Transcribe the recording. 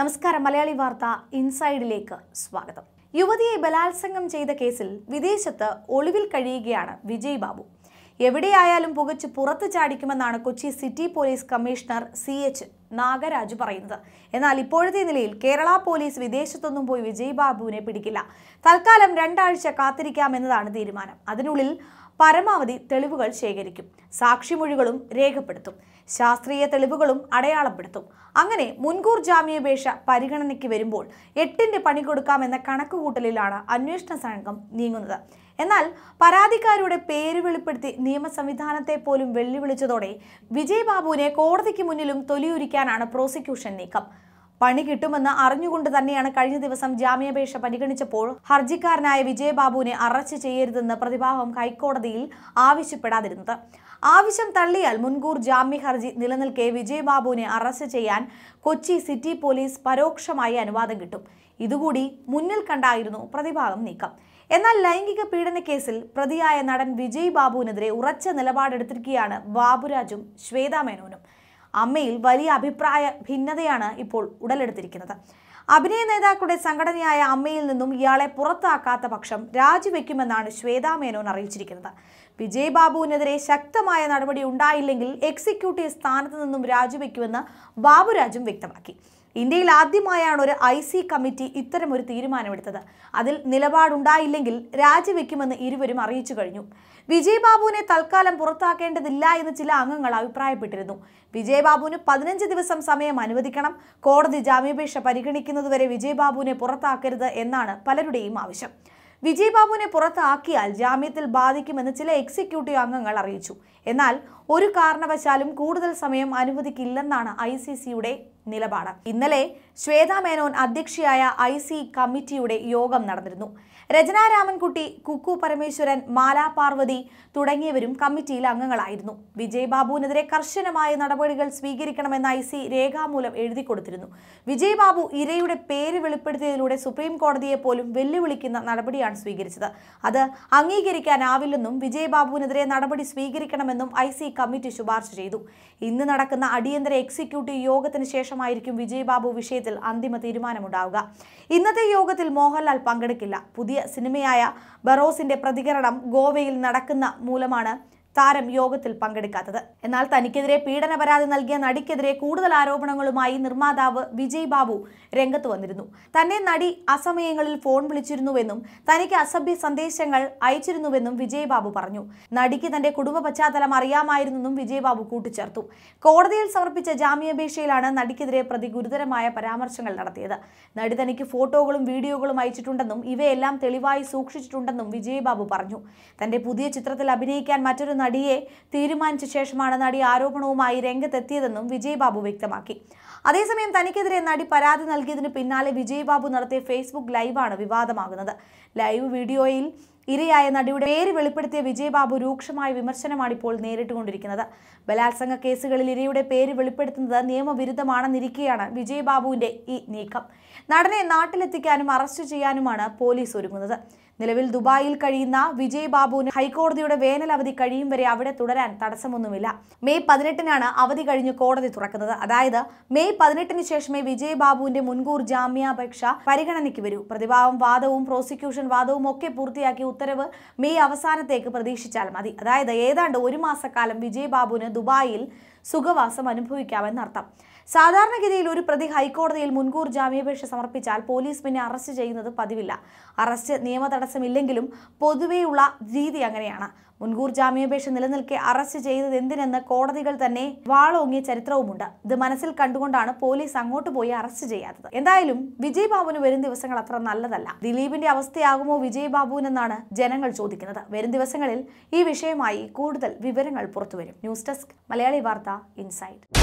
നമസ്കാരം മലയാളി വാർത്ത ഇൻസൈഡിലേക്ക് സ്വാഗതം. യുവതിയെ ബലാത്സംഗം ചെയ്ത കേസിൽ വിദേശത്ത് ഒളിവിൽ കഴിയുകയാണ് വിജയ് ബാബു. എവിടെയായാലും പുകച്ച് പുറത്തു ചാടിക്കുമെന്നാണ് Kochi city police commissioner C H Nagaraj പറയുന്നത്. എന്നാൽ ഇപ്പോഴത്തെ നിലയിൽ കേരള പോലീസ് വിദേശത്തൊന്നും പോയി വിജയ് ബാബുവിനെ പിടിക്കില്ല. തൽക്കാലം രണ്ടാഴ്ച കാത്തിരിക്കാമെന്നതാണ് തീരുമാനം. അതിനുള്ളിൽ പരമാവധി തെളിവുകൾ ശേഖരിക്കും. സാക്ഷിമൊഴികളും രേഖപ്പെടുത്തും. ശാസ്ത്രീയ തെളിവുകളും അടയാളപ്പെടുത്തും. അങ്ങനെ മുൻകൂർ ജാമ്യാപേക്ഷ പരിഗണനയ്ക്ക് വരുമ്പോൾ എട്ടിന്റെ പണി കൊടുക്കാമെന്ന കണക്കുകൂട്ടലിലാണ് അന്വേഷണ സംഘം നീങ്ങുന്നത്. എന്നാൽ പരാതിക്കാരുടെ പേര് വെളിപ്പെടുത്തി നിയമ സംവിധാനത്തെ പോലും വെല്ലുവിളിച്ചതോടെ വിജയ് ബാബുവിനെ കോടതിക്ക് മുന്നിലും തൊലിയൊരിക്കാനാണ് പ്രോസിക്യൂഷൻ നീക്കം. പണി കിട്ടുമെന്ന് അറിഞ്ഞുകൊണ്ട് തന്നെയാണ് കഴിഞ്ഞ ദിവസം ജാമ്യാപേക്ഷ പരിഗണിച്ചപ്പോൾ ഹർജിക്കാരനായ വിജയബാബുവിനെ അറസ്റ്റ് ചെയ്യരുതെന്ന് പ്രതിഭാവം ഹൈക്കോടതിയിൽ ആവശ്യപ്പെടാതിരുന്നത്. ആവശ്യം തള്ളിയാൽ മുൻകൂർ ജാമ്യ ഹർജി നിലനിൽക്കെ വിജയബാബുവിനെ അറസ്റ്റ് ചെയ്യാൻ കൊച്ചി സിറ്റി പോലീസ് പരോക്ഷമായി അനുവാദം കിട്ടും. ഇതുകൂടി മുന്നിൽ കണ്ടായിരുന്നു പ്രതിഭാഗം നീക്കം. എന്നാൽ ലൈംഗിക പീഡന കേസിൽ പ്രതിയായ നടൻ വിജയ് ബാബുവിനെതിരെ ഉറച്ച നിലപാടെടുത്തിരിക്കുകയാണ് ബാബുരാജും ശ്വേതാ മേനോനും അമ്മയിൽ വലിയ അഭിപ്രായ ഭിന്നതയാണ് ഇപ്പോൾ ഉടലെടുത്തിരിക്കുന്നത്. അഭിനയ നേതാക്കളുടെ സംഘടനയായ അമ്മയിൽ നിന്നും ഇയാളെ പുറത്താക്കാത്ത പക്ഷം രാജിവെക്കുമെന്നാണ് ശ്വേതാ മേനോൻ അറിയിച്ചിരിക്കുന്നത്. വിജയ് ബാബുവിനെതിരെ ശക്തമായ നടപടി ഉണ്ടായില്ലെങ്കിൽ എക്സിക്യൂട്ടീവ് സ്ഥാനത്ത് നിന്നും രാജിവെക്കുമെന്ന് ബാബുരാജും വ്യക്തമാക്കി. ഇന്ത്യയിൽ ആദ്യമായാണ് ഒരു ഐ സി കമ്മിറ്റി ഇത്തരമൊരു തീരുമാനമെടുത്തത്. അതിൽ നിലപാടുണ്ടായില്ലെങ്കിൽ രാജിവെക്കുമെന്ന് ഇരുവരും അറിയിച്ചു കഴിഞ്ഞു. വിജയ് ബാബുവിനെ തൽക്കാലം പുറത്താക്കേണ്ടതില്ല എന്ന് ചില അംഗങ്ങൾ അഭിപ്രായപ്പെട്ടിരുന്നു. വിജയ് ബാബുവിന് പതിനഞ്ച് ദിവസം സമയം അനുവദിക്കണം. കോടതി ജാമ്യാപേക്ഷ പരിഗണിക്കുന്നതുവരെ വിജയ് ബാബുവിനെ പുറത്താക്കരുത് എന്നാണ് പലരുടെയും ആവശ്യം. വിജയ് ബാബുവിനെ പുറത്താക്കിയാൽ ജാമ്യത്തിൽ ബാധിക്കുമെന്ന് ചില എക്സിക്യൂട്ടീവ് അംഗങ്ങൾ അറിയിച്ചു. എന്നാൽ ഒരു കാരണവശാലും കൂടുതൽ സമയം അനുവദിക്കില്ലെന്നാണ് ഐ നിലപാട്. ഇന്നലെ ശ്വേതാ മേനോൻ അധ്യക്ഷയായ ഐ സി കമ്മിറ്റിയുടെ യോഗം നടന്നിരുന്നു. രചന രാമൻകുട്ടി കുക്കു പരമേശ്വരൻ മാലാ പാർവതി തുടങ്ങിയവരും കമ്മിറ്റിയിൽ അംഗങ്ങളായിരുന്നു. വിജയ്ബാബുവിനെതിരെ കർശനമായ നടപടികൾ സ്വീകരിക്കണമെന്ന് ഐ സി രേഖാമൂലം എഴുതി കൊടുത്തിരുന്നു. വിജയ്ബാബു ഇരയുടെ പേര് വെളിപ്പെടുത്തിയതിലൂടെ സുപ്രീം കോടതിയെ പോലും വെല്ലുവിളിക്കുന്ന നടപടിയാണ് സ്വീകരിച്ചത്. അത് അംഗീകരിക്കാനാവില്ലെന്നും വിജയ്ബാബുവിനെതിരെ നടപടി സ്വീകരിക്കണമെന്നും ഐ സി കമ്മിറ്റി ശുപാർശ ചെയ്തു. ഇന്ന് നടക്കുന്ന അടിയന്തര എക്സിക്യൂട്ടീവ് യോഗത്തിന് ശേഷമായിരിക്കും വിജയ്ബാബു വിഷയത്തിൽ അന്തിമ തീരുമാനമുണ്ടാവുക. ഇന്നത്തെ യോഗത്തിൽ മോഹൻലാൽ പങ്കെടുക്കില്ല. പുതിയ സിനിമയായ ബറോസിന്റെ പ്രതികരണം ഗോവയിൽ നടക്കുന്ന മൂലമാണ് താരം യോഗത്തിൽ പങ്കെടുക്കാത്തത്. എന്നാൽ തനിക്കെതിരെ പീഡന പരാതി നൽകിയ നടിക്കെതിരെ കൂടുതൽ ആരോപണങ്ങളുമായി നിർമ്മാതാവ് വിജയ് ബാബു രംഗത്ത് വന്നിരുന്നു. തന്നെ നടി അസമയങ്ങളിൽ ഫോൺ വിളിച്ചിരുന്നുവെന്നും തനിക്ക് അസഭ്യ സന്ദേശങ്ങൾ അയച്ചിരുന്നുവെന്നും വിജയ് ബാബു പറഞ്ഞു. നടിക്ക് തന്റെ കുടുംബ പശ്ചാത്തലം അറിയാമായിരുന്നെന്നും വിജയ് ബാബു കൂട്ടിച്ചേർത്തു. കോടതിയിൽ സമർപ്പിച്ച ജാമ്യാപേക്ഷയിലാണ് നടിക്കെതിരെ പ്രതി ഗുരുതരമായ പരാമർശങ്ങൾ നടത്തിയത്. നടി തനിക്ക് ഫോട്ടോകളും വീഡിയോകളും അയച്ചിട്ടുണ്ടെന്നും ഇവയെല്ലാം തെളിവായി സൂക്ഷിച്ചിട്ടുണ്ടെന്നും വിജയ് ബാബു പറഞ്ഞു. തന്റെ പുതിയ ചിത്രത്തിൽ അഭിനയിക്കാൻ മറ്റൊരു നടിയെ തീരുമാനിച്ച ശേഷമാണ് നടി ആരോപണവുമായി രംഗത്തെത്തിയതെന്നും വിജയ് ബാബു വ്യക്തമാക്കി. അതേസമയം തനിക്കെതിരെ നടി പരാതി നൽകിയതിന് പിന്നാലെ വിജയ് ബാബു നടത്തിയ ഫേസ്ബുക്ക് ലൈവാണ് വിവാദമാകുന്നത്. ലൈവ് വീഡിയോയിൽ ഇരയായ നടിയുടെ പേര് വെളിപ്പെടുത്തിയ വിജയ് ബാബു രൂക്ഷമായ വിമർശനമാണ് ഇപ്പോൾ നേരിട്ടുകൊണ്ടിരിക്കുന്നത്. ബലാത്സംഗ കേസുകളിൽ ഇരയുടെ പേര് വെളിപ്പെടുത്തുന്നത് നിയമവിരുദ്ധമാണെന്നിരിക്കെയാണ് വിജയ് ബാബുവിന്റെ ഈ നീക്കം. നടനെ നാട്ടിലെത്തിക്കാനും അറസ്റ്റ് ചെയ്യാനുമാണ് പോലീസ് ഒരുങ്ങുന്നത്. നിലവിൽ ദുബായിൽ കഴിയുന്ന വിജയ് ബാബുവിന് ഹൈക്കോടതിയുടെ വേനൽ അവധി കഴിയും വരെ അവിടെ തുടരാൻ തടസ്സമൊന്നുമില്ല. മെയ് പതിനെട്ടിനാണ് അവധി കഴിഞ്ഞ് കോടതി തുറക്കുന്നത്. അതായത് മെയ് പതിനെട്ടിന് ശേഷമേ വിജയ് ബാബുവിന്റെ മുൻകൂർ ജാമ്യാപേക്ഷ പരിഗണനയ്ക്ക് വരൂ. പ്രതിഭാവം വാദവും പ്രോസിക്യൂഷൻ വാദവും ഒക്കെ പൂർത്തിയാക്കി ഉത്തരവ് മെയ് അവസാനത്തേക്ക് പ്രതീക്ഷിച്ചാൽ മതി. അതായത് ഏതാണ്ട് ഒരു മാസക്കാലം വിജയ് ബാബുവിന് ദുബായിൽ സുഖവാസം അനുഭവിക്കാമെന്നർത്ഥം സാധാരണഗതിയിൽ ഒരു പ്രതി ഹൈക്കോടതിയിൽ മുൻകൂർ ജാമ്യാപേക്ഷ സമർപ്പിച്ചാൽ പോലീസ് പിന്നെ അറസ്റ്റ് ചെയ്യുന്നത് പതിവില്ല. അറസ്റ്റ് നിയമ തടസ്സമില്ലെങ്കിലും പൊതുവെയുള്ള രീതി അങ്ങനെയാണ്. മുൻകൂർ ജാമ്യാപേക്ഷ നിലനിൽക്കെ അറസ്റ്റ് ചെയ്തത് എന്തിനെന്ന് കോടതികൾ തന്നെ വാളോങ്ങിയ ചരിത്രവുമുണ്ട്. ഇത് മനസ്സിൽ കണ്ടുകൊണ്ടാണ് പോലീസ് അങ്ങോട്ട് പോയി അറസ്റ്റ് ചെയ്യാത്തത്. എന്തായാലും വിജയ് ബാബുവിന് വരും ദിവസങ്ങൾ അത്ര നല്ലതല്ല. ദിലീപിന്റെ അവസ്ഥയാകുമോ വിജയ് ബാബുവിനെന്നാണ് ജനങ്ങൾ ചോദിക്കുന്നത്. വരും ദിവസങ്ങളിൽ ഈ വിഷയമായി കൂടുതൽ വിവരങ്ങൾ പുറത്തുവരും. ന്യൂസ് ഡെസ്ക് മലയാളി വാർത്ത. Inside.